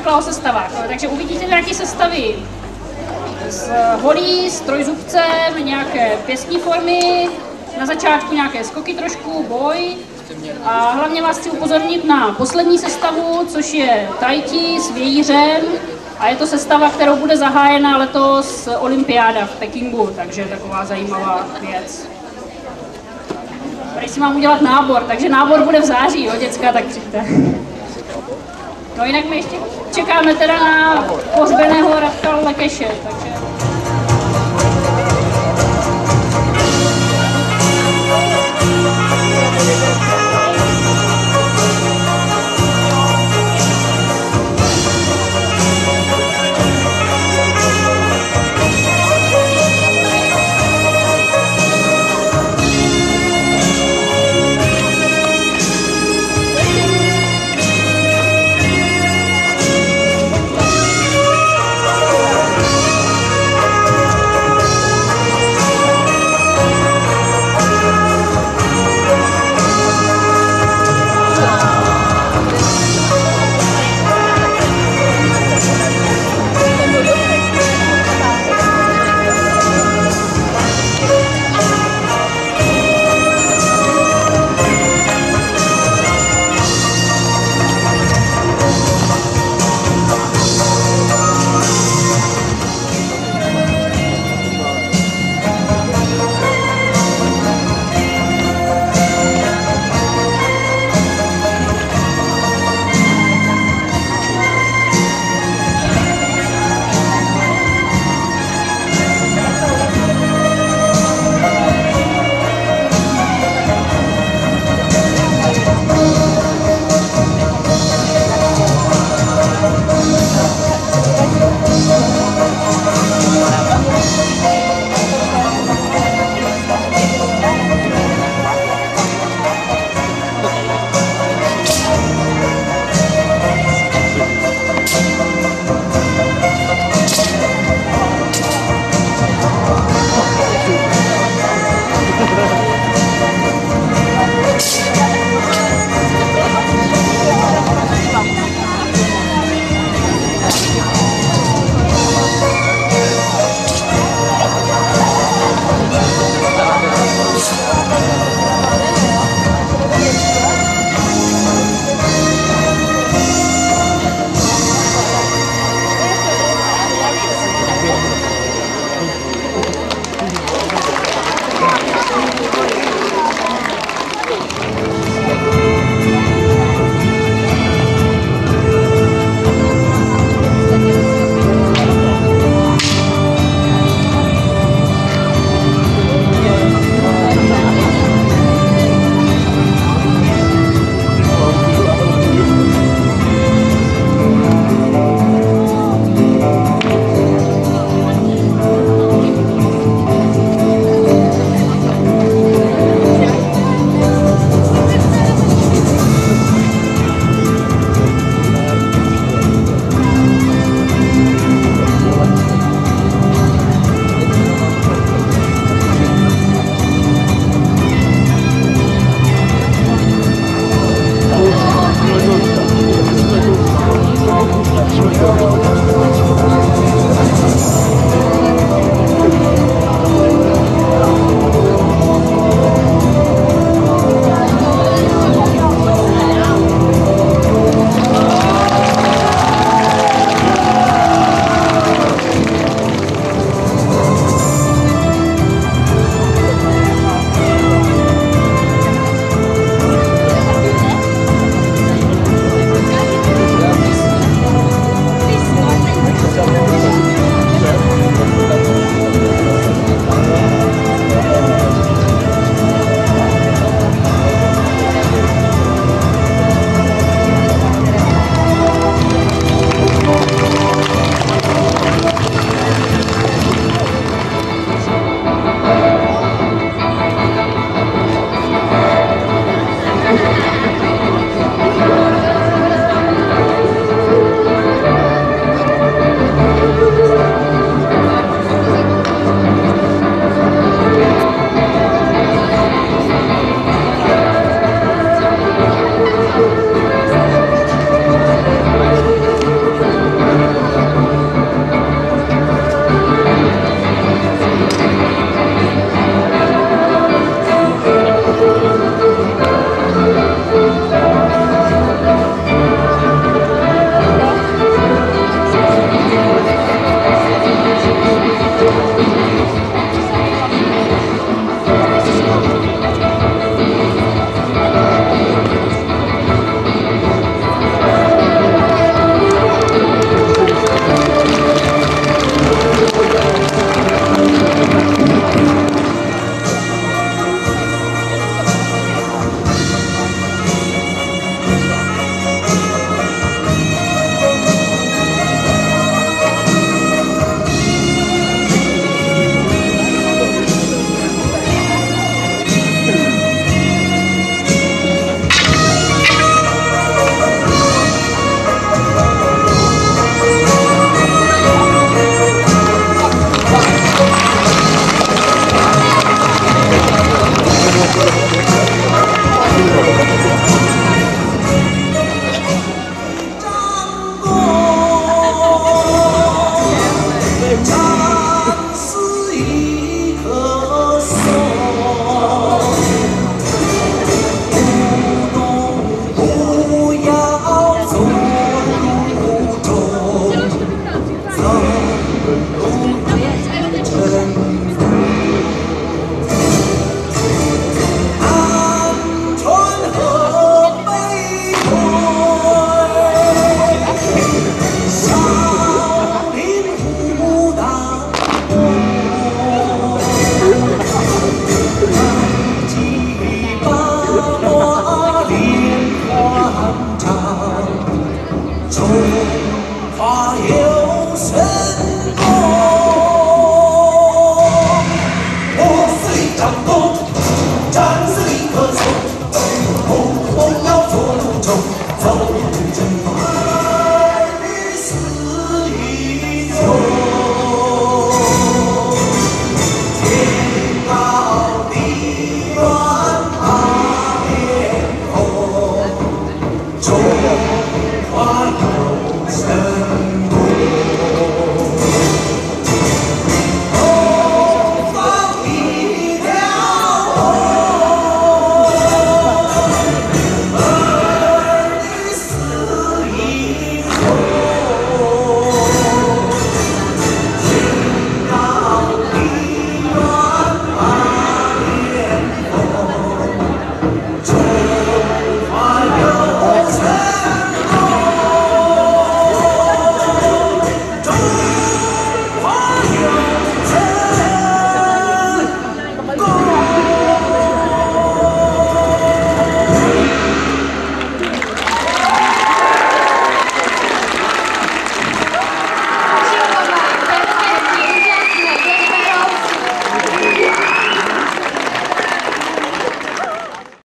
řekla o sestavách. Takže uvidíte nějaké sestavy s holí, s trojzubcem, nějaké pěstní formy, na začátku nějaké skoky trošku, boj. A hlavně vás chci upozornit na poslední sestavu, což je Tajti s vějířem. A je to sestava, kterou bude zahájena letos olympiáda v Pekingu, takže taková zajímavá věc. Tady si mám udělat nábor, takže nábor bude v září, jo, děcka, tak přijďte. No jinak my ještě čekáme teda na pohřbeného Radka Lekeše, takže...